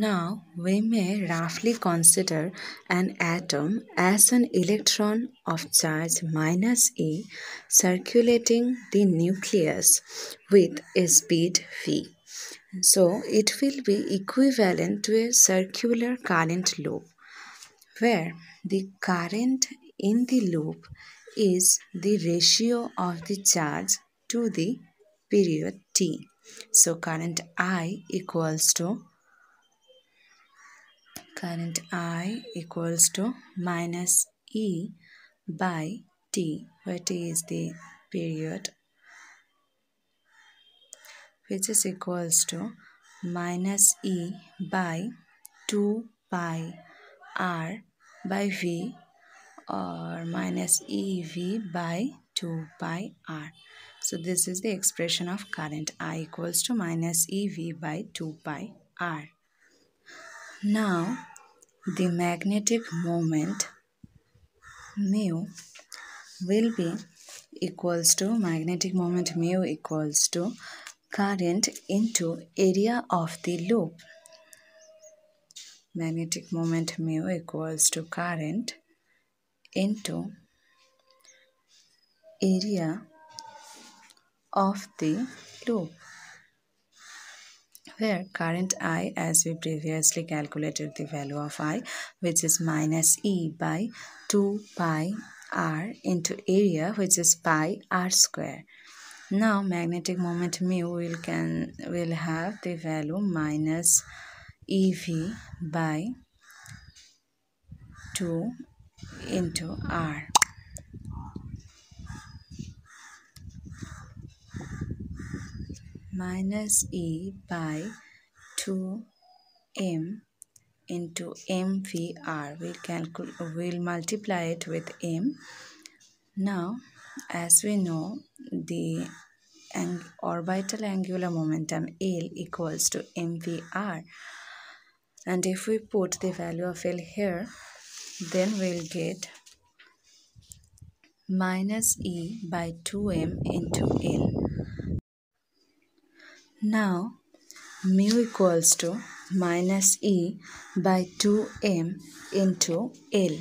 Now, we may roughly consider an atom as an electron of charge minus e circulating the nucleus with a speed v. So, it will be equivalent to a circular current loop where the current in the loop is the ratio of the charge to the period t. So, current I equals to current I equals to minus E by T where T is the period which is equals to minus E by 2 pi R by V or minus EV by 2 pi R. So this is the expression of current I equals to minus EV by 2 pi R. Now the magnetic moment mu will be equals to magnetic moment mu equals to current into area of the loop. Magnetic moment mu equals to current into area of the loop where current I as we previously calculated the value of I which is minus E by 2 pi r into area which is pi r square. Now magnetic moment mu will can will have the value minus EV by 2 into r. minus E by 2m into mvr. We'll, calculate, we'll multiply it with m. Now, as we know, the ang orbital angular momentum L equals to mvr. And if we put the value of L here, then we'll get minus E by 2m into L. Now, mu equals to minus E by 2m into L.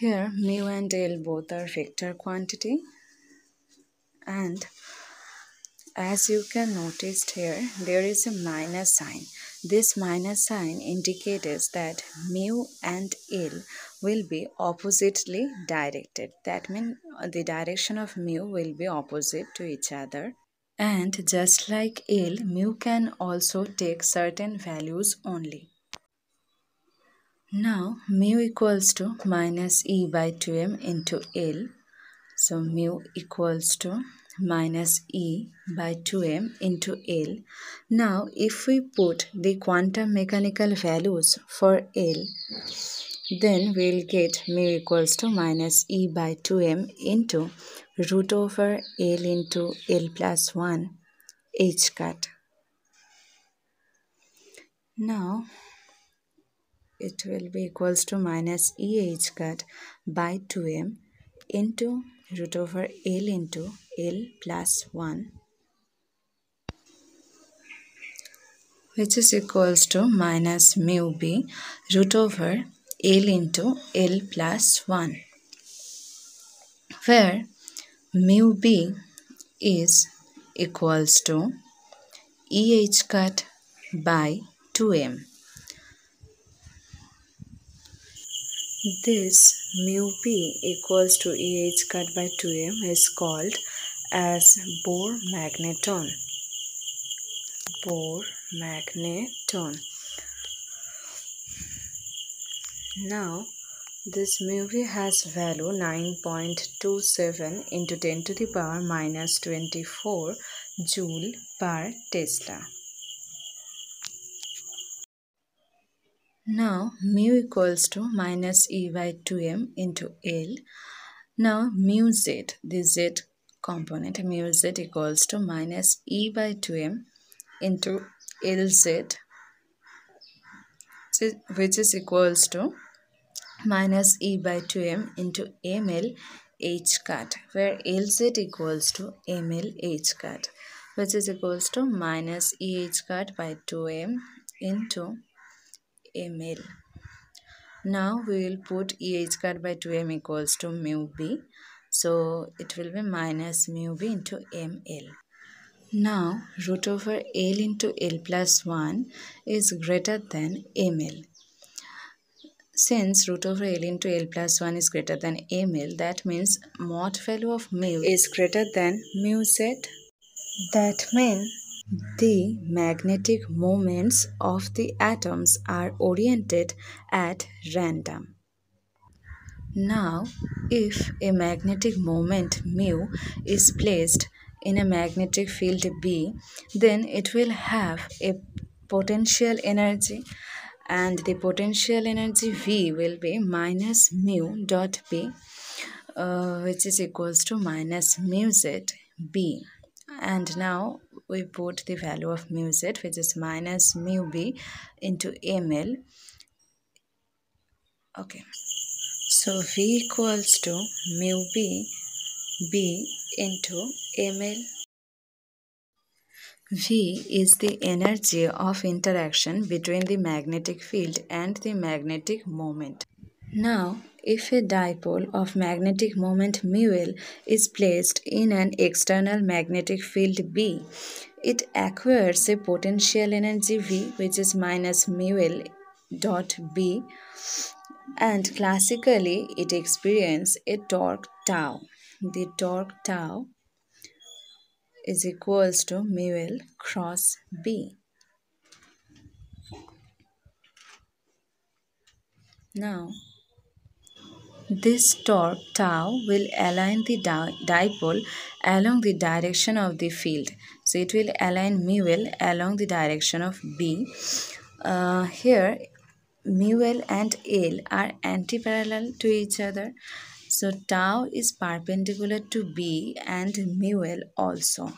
Here, mu and L both are vector quantity and as you can notice here, there is a minus sign. This minus sign indicates that mu and L will be oppositely directed. That means uh, the direction of mu will be opposite to each other and just like L, mu can also take certain values only. Now, mu equals to minus E by 2m into L. So, mu equals to minus E by 2m into L. Now, if we put the quantum mechanical values for L, then we'll get mu equals to minus E by 2m into root over L into L plus 1 h cut. Now it will be equals to minus E h cut by 2m into root over L into L plus 1 which is equals to minus mu b root over L into L plus 1 where mu b is equals to eh cut by 2m. This mu b equals to eh cut by 2m is called as Bohr magneton. Bohr magneton. Now this mu b has value 9.27 into 10 to the power minus 24 joule per Tesla. Now mu equals to minus E by 2m into L. Now mu z, the z component mu z equals to minus E by 2m into Lz which is equals to minus E by 2m into ml h cut where Lz equals to ml h cut. which is equals to minus eh cut by 2m into ml. Now we will put eh cut by 2m equals to mu b. So it will be minus mu b into ml. Now root over L into L plus 1 is greater than ml. Since root over L into L plus 1 is greater than ml, that means mod value of mu is greater than mu z. That means the magnetic moments of the atoms are oriented at random. Now, if a magnetic moment mu is placed in a magnetic field B, then it will have a potential energy and the potential energy V will be minus mu dot B uh, which is equals to minus mu Z B. And now we put the value of mu Z which is minus mu B into ml. Okay. So V equals to mu B B into ml. V is the energy of interaction between the magnetic field and the magnetic moment. Now, if a dipole of magnetic moment mu L is placed in an external magnetic field B, it acquires a potential energy V which is minus mu L dot B and classically it experiences a torque tau the torque tau is equals to mu L cross B. Now, this torque tau will align the di dipole along the direction of the field. So, it will align mu L along the direction of B. Uh, here, mu L and L are anti-parallel to each other so tau is perpendicular to B and mu L also.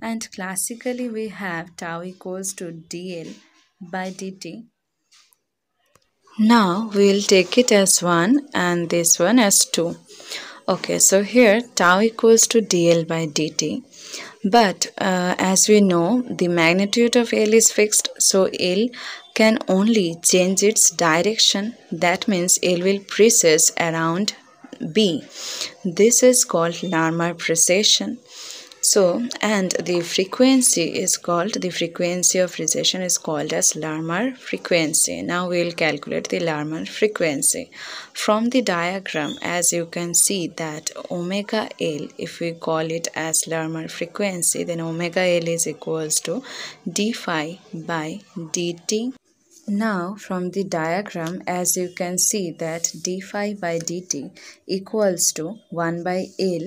And classically we have tau equals to dl by dt. Now we will take it as 1 and this one as 2. Okay, so here tau equals to dl by dt. But uh, as we know, the magnitude of L is fixed, so L can only change its direction. That means L will precess around B. This is called Larmor precession. So, and the frequency is called, the frequency of precession is called as Larmor frequency. Now we will calculate the Larmor frequency. From the diagram, as you can see that omega L, if we call it as Larmor frequency, then omega L is equals to d phi by dt. Now from the diagram as you can see that d phi by dt equals to 1 by L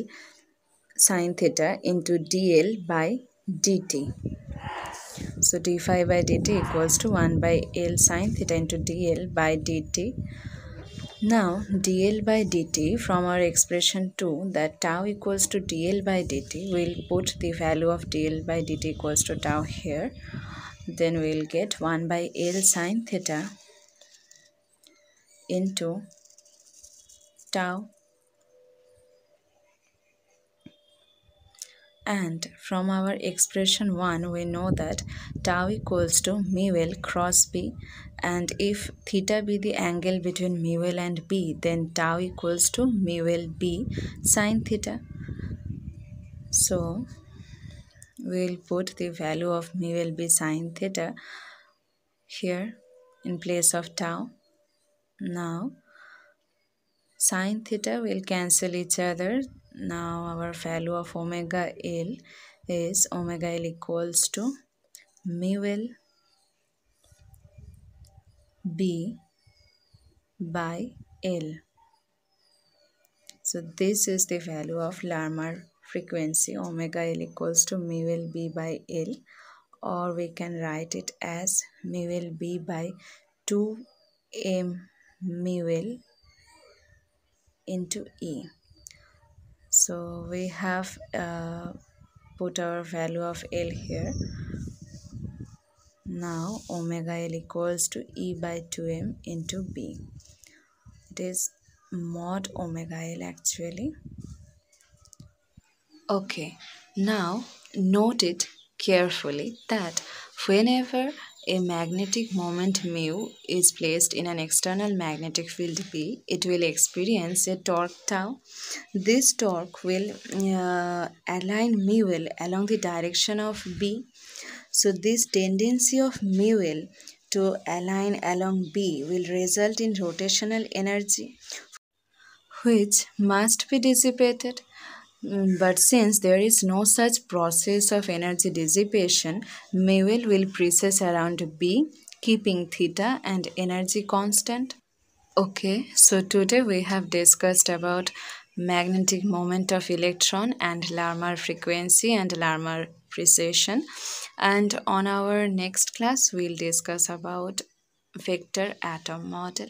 sine theta into dl by dt. So d phi by dt equals to 1 by L sine theta into dl by dt. Now dl by dt from our expression 2 that tau equals to dl by dt we'll put the value of dl by dt equals to tau here. Then we'll get 1 by L sine theta into tau and from our expression 1 we know that tau equals to mu L cross B and if theta be the angle between mu L and B then tau equals to mu L B sine theta. So we'll put the value of mu L B sine theta here in place of tau. Now sine theta will cancel each other now our value of omega L is omega L equals to mu will L B by L. So this is the value of Larmor frequency omega L equals to mu L B by L or we can write it as mu L B by 2 m mu L into E. So we have uh, put our value of L here. Now omega L equals to E by 2m into B. It is mod omega L actually Okay, now note it carefully that whenever a magnetic moment mu is placed in an external magnetic field B, it will experience a torque tau. This torque will uh, align mu along the direction of B. So this tendency of mu to align along B will result in rotational energy which must be dissipated Mm, but since there is no such process of energy dissipation, mu L will precess around B, keeping theta and energy constant. Okay, so today we have discussed about magnetic moment of electron and Larmor frequency and Larmor precession. And on our next class, we'll discuss about vector atom model.